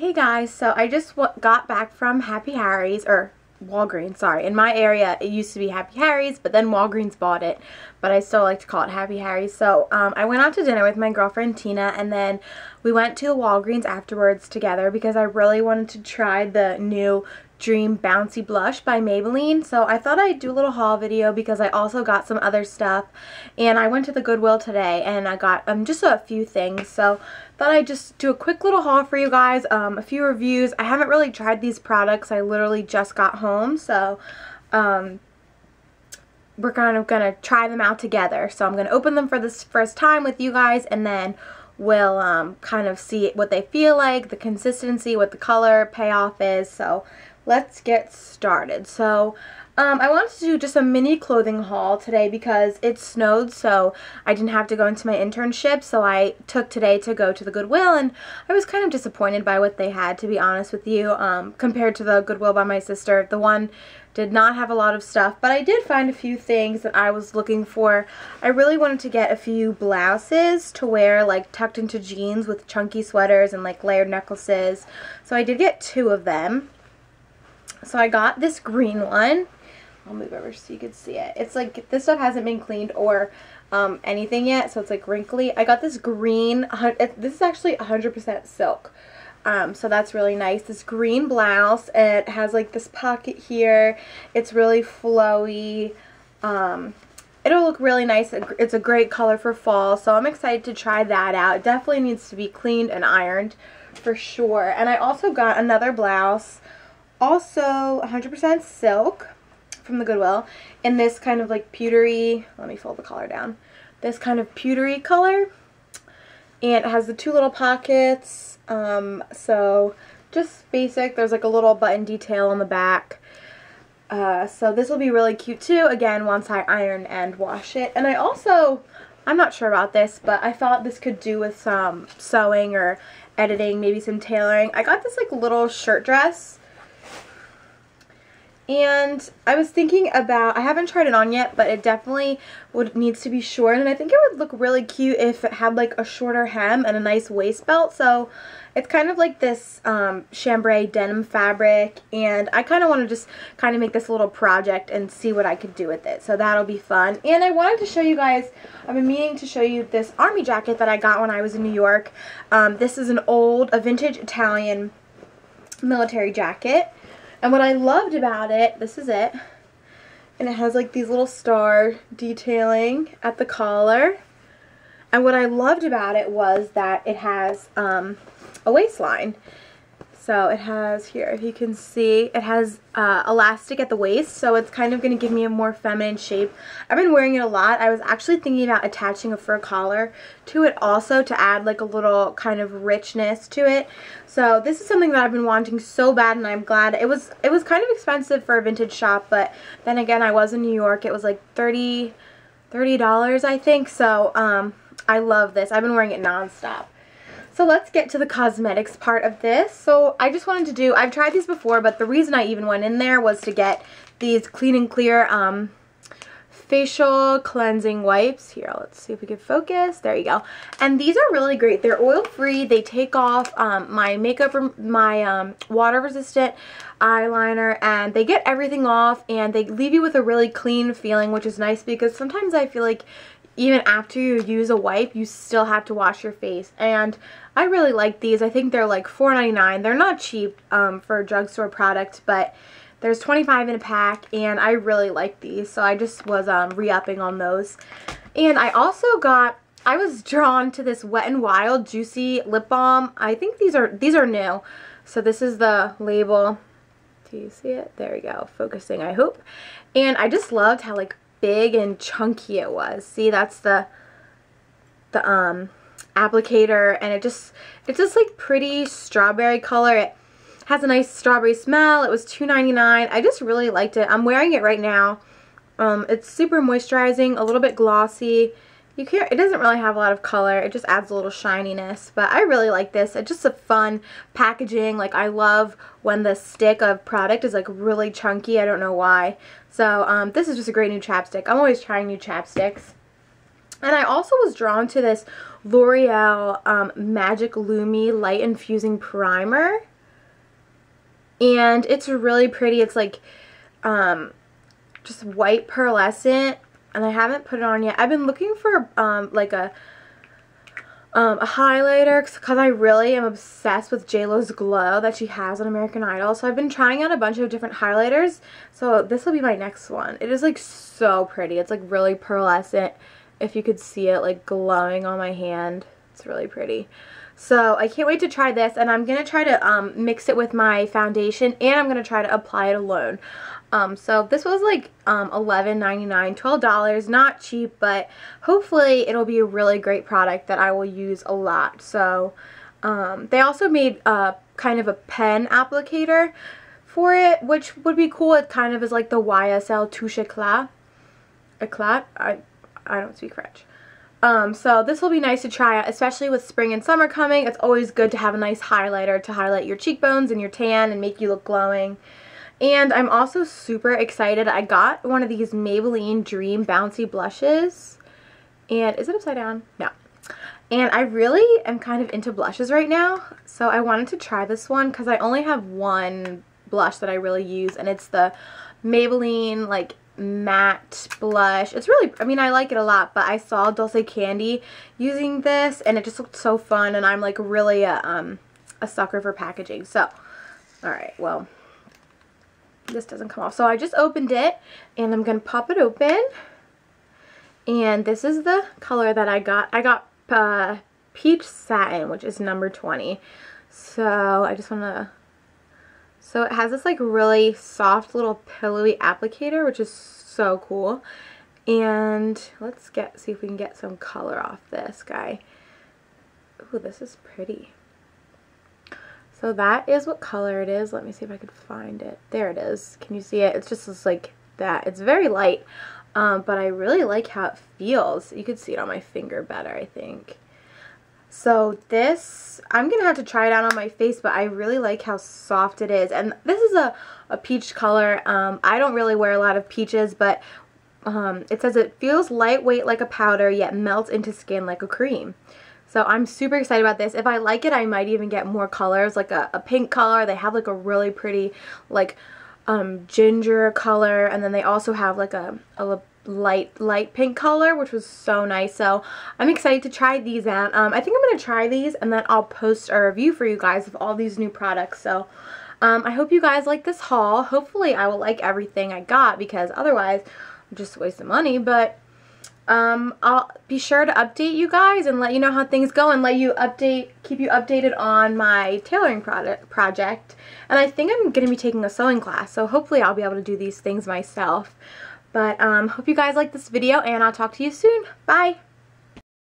Hey guys, so I just got back from Happy Harry's, or Walgreens, sorry. In my area, it used to be Happy Harry's, but then Walgreens bought it, but I still like to call it Happy Harry's. So um, I went out to dinner with my girlfriend Tina, and then we went to Walgreens afterwards together because I really wanted to try the new Dream Bouncy Blush by Maybelline. So I thought I'd do a little haul video because I also got some other stuff. And I went to the Goodwill today and I got um, just a few things. So thought I'd just do a quick little haul for you guys. Um, a few reviews. I haven't really tried these products. I literally just got home. So um, we're kind of going to try them out together. So I'm going to open them for this first time with you guys and then we'll um, kind of see what they feel like, the consistency, what the color payoff is. So let's get started. So um, I wanted to do just a mini clothing haul today because it snowed so I didn't have to go into my internship so I took today to go to the Goodwill and I was kind of disappointed by what they had to be honest with you um, compared to the Goodwill by my sister. The one did not have a lot of stuff but I did find a few things that I was looking for. I really wanted to get a few blouses to wear like tucked into jeans with chunky sweaters and like layered necklaces so I did get two of them. So I got this green one. I'll move over so you can see it. It's like, this stuff hasn't been cleaned or um, anything yet, so it's like wrinkly. I got this green, this is actually 100% silk. Um, so that's really nice. This green blouse, it has like this pocket here. It's really flowy. Um, it'll look really nice. It's a great color for fall, so I'm excited to try that out. It definitely needs to be cleaned and ironed for sure. And I also got another blouse also 100% silk from the Goodwill in this kind of like pewtery, let me fold the collar down, this kind of pewtery color. And it has the two little pockets, um, so just basic. There's like a little button detail on the back. Uh, so this will be really cute too, again, once I iron and wash it. And I also, I'm not sure about this, but I thought this could do with some sewing or editing, maybe some tailoring. I got this like little shirt dress and I was thinking about, I haven't tried it on yet, but it definitely would needs to be short. And I think it would look really cute if it had like a shorter hem and a nice waist belt. So it's kind of like this um, chambray denim fabric. And I kind of want to just kind of make this little project and see what I could do with it. So that'll be fun. And I wanted to show you guys, I've been meaning to show you this army jacket that I got when I was in New York. Um, this is an old, a vintage Italian military jacket. And what I loved about it, this is it, and it has like these little star detailing at the collar. And what I loved about it was that it has um, a waistline. So it has here, if you can see, it has uh, elastic at the waist, so it's kind of going to give me a more feminine shape. I've been wearing it a lot. I was actually thinking about attaching a fur collar to it also to add like a little kind of richness to it. So this is something that I've been wanting so bad and I'm glad. It was it was kind of expensive for a vintage shop, but then again, I was in New York. It was like 30 $30 I think. So um, I love this. I've been wearing it nonstop. So let's get to the cosmetics part of this. So I just wanted to do, I've tried these before, but the reason I even went in there was to get these Clean and Clear um, facial cleansing wipes. Here, let's see if we can focus. There you go. And these are really great. They're oil-free. They take off um, my makeup, my um, water-resistant eyeliner, and they get everything off, and they leave you with a really clean feeling, which is nice because sometimes I feel like even after you use a wipe, you still have to wash your face. And I really like these. I think they're like $4.99. They're not cheap um, for a drugstore product, but there's 25 in a pack, and I really like these. So I just was um, re-upping on those. And I also got, I was drawn to this Wet n Wild Juicy Lip Balm. I think these are, these are new. So this is the label. Do you see it? There we go. Focusing, I hope. And I just loved how like big and chunky it was. See, that's the the um applicator and it just it's just like pretty strawberry color. It has a nice strawberry smell. It was $2.99. I just really liked it. I'm wearing it right now. Um, it's super moisturizing, a little bit glossy. You can't, it doesn't really have a lot of color. It just adds a little shininess. But I really like this. It's just a fun packaging. Like I love when the stick of product is like really chunky. I don't know why. So um, this is just a great new chapstick. I'm always trying new chapsticks. And I also was drawn to this L'Oreal um, Magic Lumi Light Infusing Primer. And it's really pretty. It's like um, just white pearlescent. And I haven't put it on yet. I've been looking for um, like a um, a highlighter because I really am obsessed with JLo's glow that she has on American Idol. So I've been trying out a bunch of different highlighters. So this will be my next one. It is like so pretty. It's like really pearlescent. If you could see it like glowing on my hand. It's really pretty. So I can't wait to try this and I'm going to try to um, mix it with my foundation and I'm going to try to apply it alone. Um, so this was like um, $11.99, $12, not cheap, but hopefully it'll be a really great product that I will use a lot. So um, they also made uh, kind of a pen applicator for it, which would be cool. It kind of is like the YSL Touche Eclat. Eclat? I, I don't speak French. Um, so this will be nice to try out, especially with spring and summer coming. It's always good to have a nice highlighter to highlight your cheekbones and your tan and make you look glowing. And I'm also super excited. I got one of these Maybelline Dream Bouncy Blushes. And is it upside down? No. And I really am kind of into blushes right now. So I wanted to try this one because I only have one blush that I really use. And it's the Maybelline like matte blush. It's really, I mean, I like it a lot, but I saw Dulce Candy using this and it just looked so fun and I'm like really a, um, a sucker for packaging. So, alright, well, this doesn't come off. So I just opened it and I'm going to pop it open. And this is the color that I got. I got uh, Peach Satin, which is number 20. So I just want to... So it has this like really soft little pillowy applicator, which is so cool. And let's get see if we can get some color off this guy. Ooh, this is pretty. So that is what color it is. Let me see if I can find it. There it is. Can you see it? It's just like that. It's very light, um, but I really like how it feels. You could see it on my finger better, I think. So this, I'm going to have to try it out on my face, but I really like how soft it is. And this is a, a peach color. Um, I don't really wear a lot of peaches, but um, it says it feels lightweight like a powder, yet melts into skin like a cream. So I'm super excited about this. If I like it, I might even get more colors, like a, a pink color. They have like a really pretty like um, ginger color, and then they also have like a, a light light pink color which was so nice. So I'm excited to try these out. Um, I think I'm gonna try these and then I'll post a review for you guys of all these new products. So um, I hope you guys like this haul. Hopefully I will like everything I got because otherwise I'm just wasting money. But um, I'll be sure to update you guys and let you know how things go and let you update, keep you updated on my tailoring product, project. And I think I'm going to be taking a sewing class, so hopefully I'll be able to do these things myself. But um, hope you guys like this video, and I'll talk to you soon. Bye!